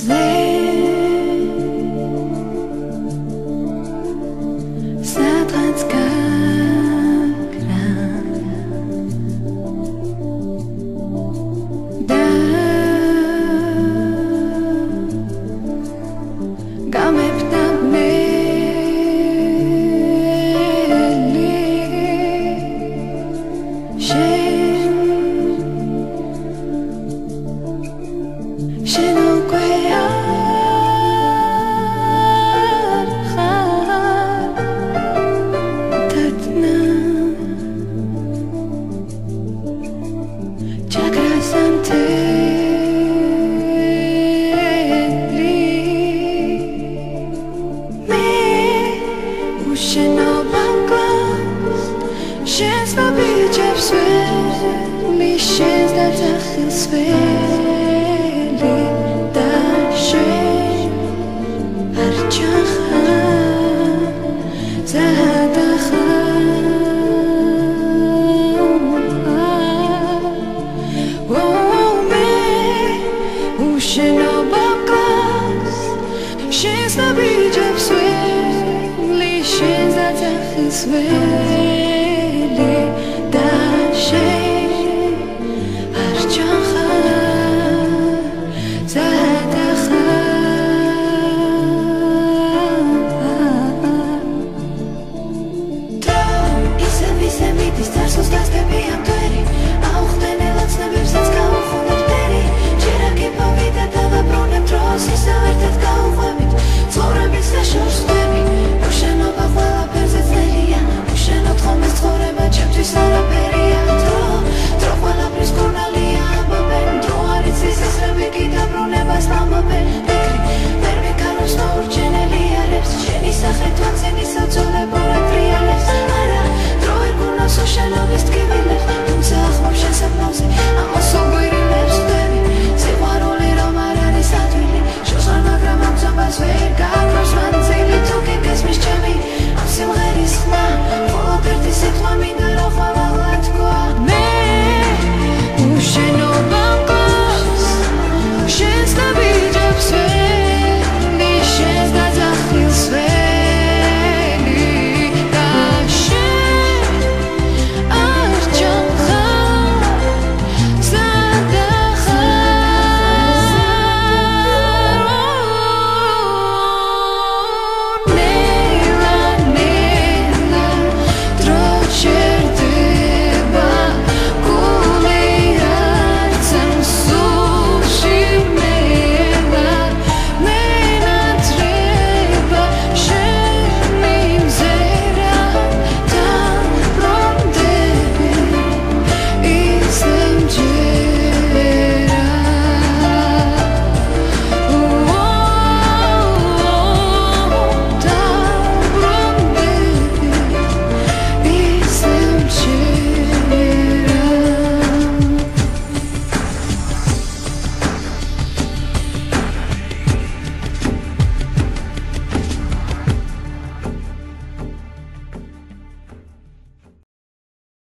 There Shins that I feel space შენობას შენს ნაბიჯებს ველი შენს აცხის ველი და შენ არ ჩახა ზათახა და ისე ისე მიდის წარსულს გასტები